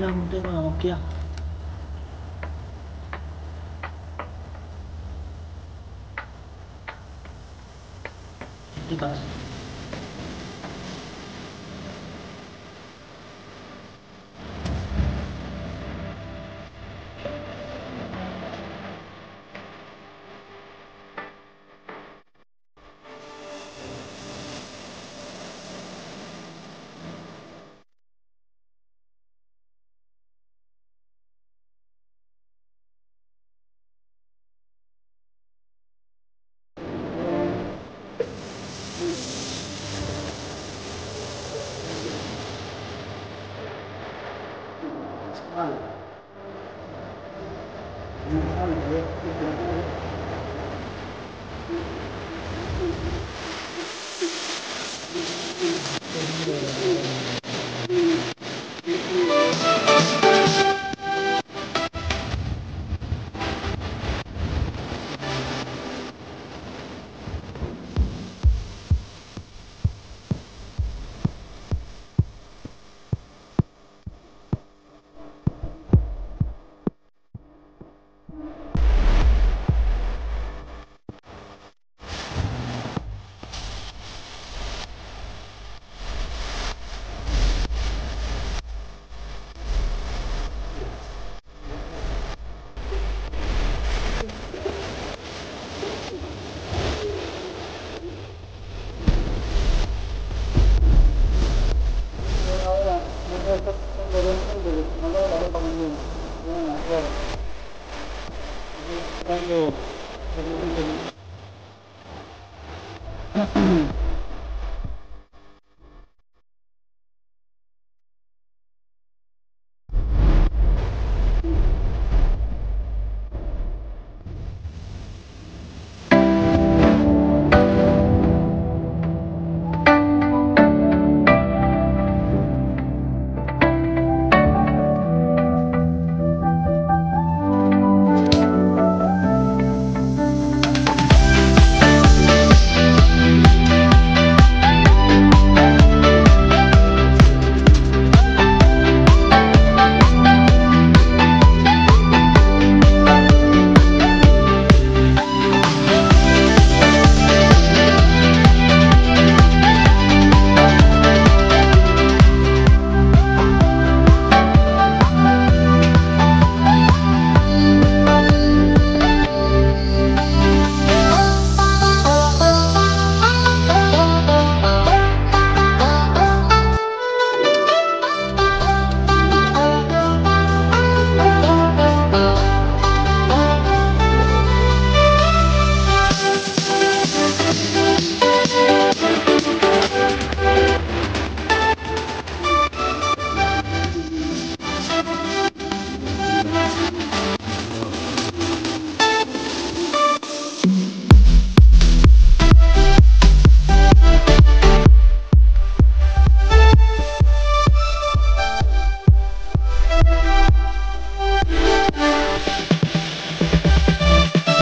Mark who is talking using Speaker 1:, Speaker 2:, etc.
Speaker 1: 때문에 올게요. 우리가 嗯嗯嗯本当に。